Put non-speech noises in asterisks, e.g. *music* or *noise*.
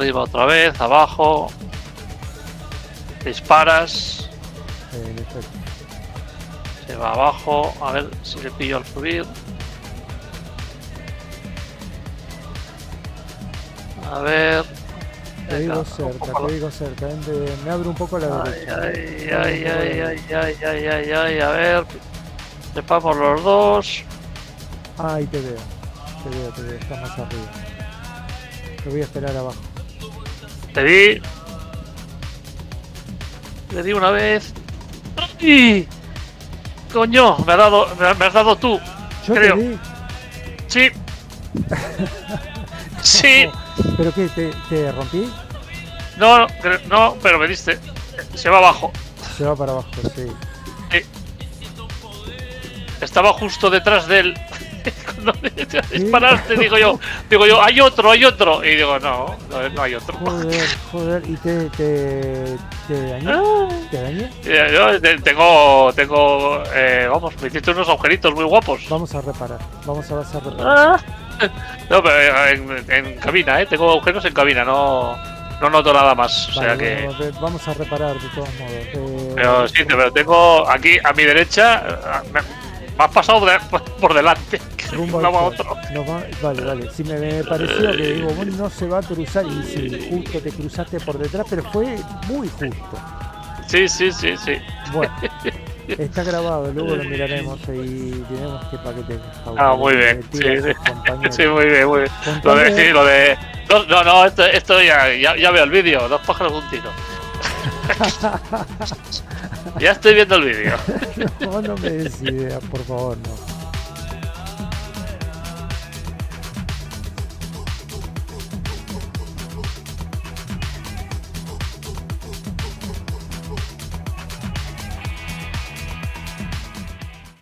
arriba otra vez, abajo. Disparas. Eh, se va abajo. A ver si le pillo al subir. A ver. Te digo cerca, te digo cerca. Me abro un poco la derecha. Ay, A ver. Trepamos los dos. Ahí te veo. Te veo, te veo. Estás más arriba. Te voy a esperar abajo. Te di. Le di una vez. ¡Ay! Coño, me has dado, me has dado tú. Yo Creo. te vi. Sí. *laughs* Sí. ¿Pero qué? ¿Te, te rompí? No, cre- no, pero me diste. Se va abajo. Se va para abajo, sí. Estaba justo detrás de él. *laughs* Cuando disparaste, digo yo, digo yo, hay otro, hay otro. Y digo, no, no, no hay otro. Joder, joder. ¿Y te, te, te dañé? Ah. ¿Te dañé? Yo te- tengo, tengo, eh, vamos, me hiciste unos agujeritos muy guapos. Vamos a reparar. Vamos a, vas a reparar. Ah. *laughs* No, pero eh, en, en cabina, ¿eh? Tengo agujeros en cabina, no, no noto nada más. O sea que... bueno, vamos a reparar de todos modos. Eh, Pero sí, pero tengo aquí a mi derecha, eh, me, has pasado de- por delante. Rumbo al va otro. Va- vale, vale. Sí, me, pareció que digo, bueno, no se va a cruzar y si justo te cruzaste por detrás, pero fue muy justo. Sí, sí, sí, sí. Bueno, *laughs* está grabado, luego lo miraremos y tenemos que paquete. Ah, muy bien. Sí, sí. Sí, muy bien, muy bien. Lo de, sí, lo de. No, no, no, esto, esto ya, ya, ya veo el vídeo, dos pájaros un tiro. Ya estoy viendo el vídeo. *laughs* No, no me des idea, por favor, no.